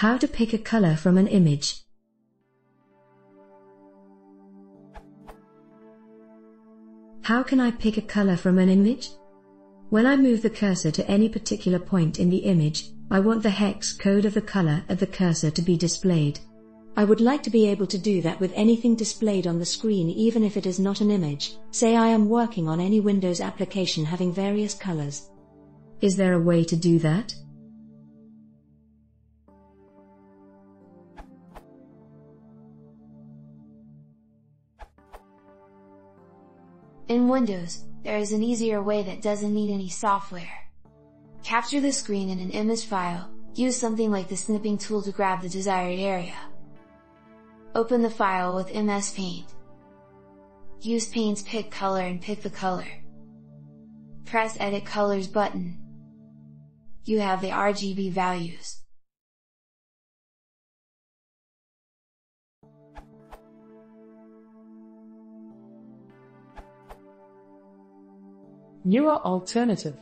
How to pick a color from an image. How can I pick a color from an image? When I move the cursor to any particular point in the image, I want the hex code of the color of the cursor to be displayed. I would like to be able to do that with anything displayed on the screen even if it is not an image, say I am working on any Windows application having various colors. Is there a way to do that? In Windows, there is an easier way that doesn't need any software. Capture the screen in an image file, use something like the snipping tool to grab the desired area. Open the file with MS Paint. Use Paint's Pick Color and pick the color. Press Edit Colors button. You have the RGB values. Newer alternative.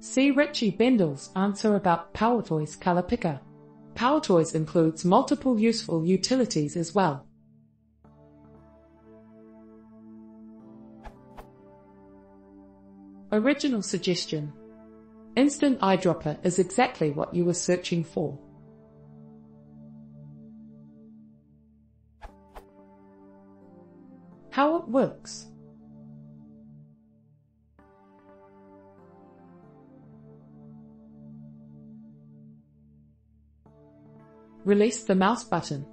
See Richie Bendall's answer about PowerToys Color Picker. PowerToys includes multiple useful utilities as well. Original suggestion. Instant eyedropper is exactly what you were searching for. How it works. Release the mouse button.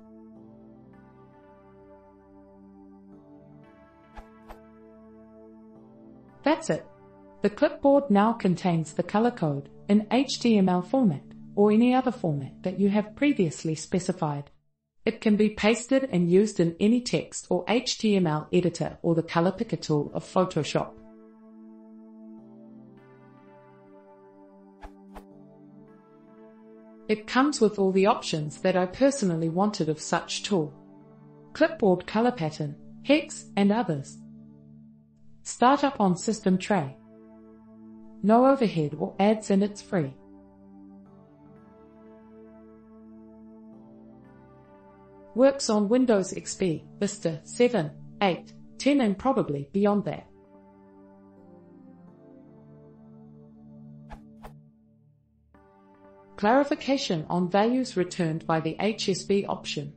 That's it. The clipboard now contains the color code in HTML format or any other format that you have previously specified. It can be pasted and used in any text or HTML editor or the color picker tool of Photoshop. It comes with all the options that I personally wanted of such tool. Clipboard color pattern, hex, and others. Start up on system tray. No overhead or ads and it's free. Works on Windows XP, Vista 7, 8, 10 and probably beyond that. Clarification on values returned by the HSV option.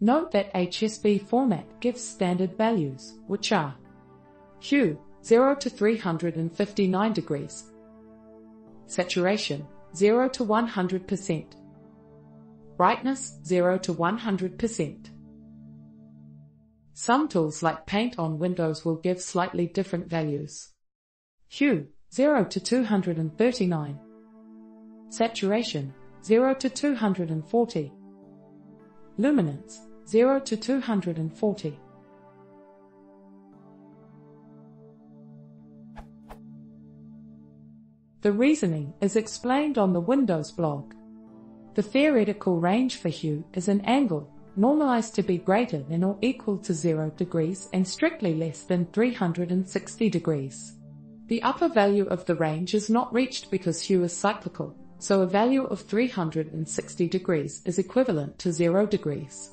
Note that HSV format gives standard values, which are hue 0 to 359 degrees, saturation 0 to 100%, brightness 0 to 100%. Some tools like Paint on Windows will give slightly different values. Hue 0 to 239 Saturation 0 to 240. Luminance 0 to 240. The reasoning is explained on the Windows blog. The theoretical range for hue is an angle normalized to be greater than or equal to 0 degrees and strictly less than 360 degrees. The upper value of the range is not reached because hue is cyclical, so a value of 360 degrees is equivalent to 0 degrees.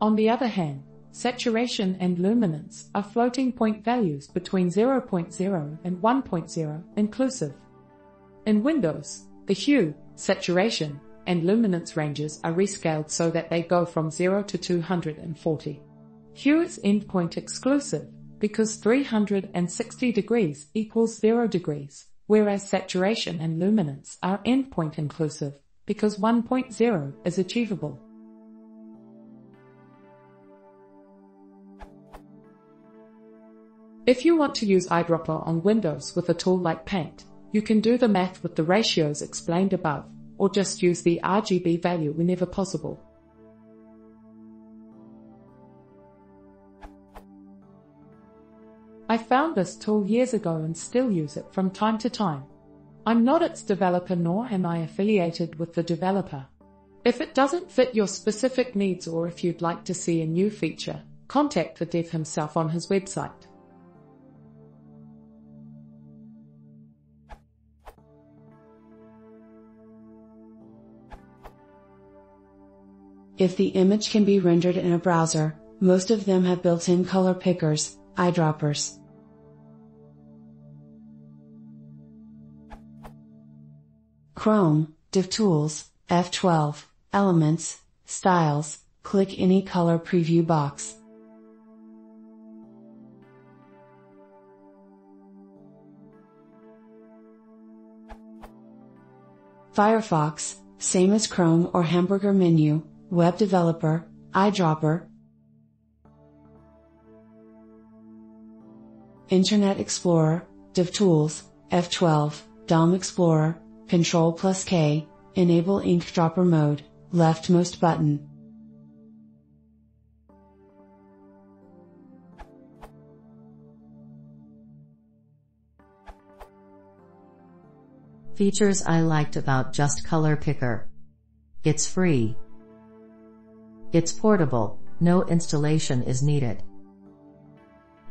On the other hand, saturation and luminance are floating point values between 0.0 and 1.0 inclusive. In Windows, the hue, saturation, and luminance ranges are rescaled so that they go from 0 to 240. Hue is endpoint exclusive because 360 degrees equals 0 degrees whereas saturation and luminance are endpoint inclusive, because 1.0 is achievable. If you want to use eyedropper on Windows with a tool like Paint, you can do the math with the ratios explained above, or just use the RGB value whenever possible. I found this tool years ago and still use it from time to time. I'm not its developer nor am I affiliated with the developer. If it doesn't fit your specific needs or if you'd like to see a new feature, contact the dev himself on his website. If the image can be rendered in a browser, most of them have built-in color pickers, eyedroppers. Chrome, DevTools, F12, Elements, Styles, click any color preview box. Firefox, same as Chrome or Hamburger menu, Web Developer, Eyedropper. Internet Explorer, DevTools, F12, DOM Explorer, Control plus K, Enable Ink Dropper mode, leftmost button. Features I liked about Just Color Picker. It's free. It's portable, no installation is needed.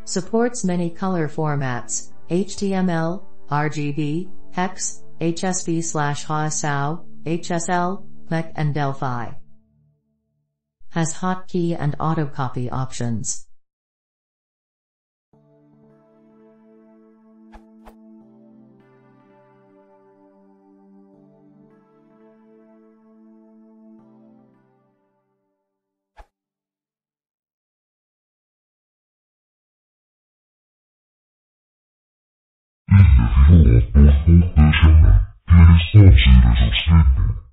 Supports many color formats, HTML, RGB, HEX, HSV slash HSAO, HSL, MEC and Delphi. Has hotkey and autocopy options. Dime, Fiora, por favor, déjame. Tienes dos y eres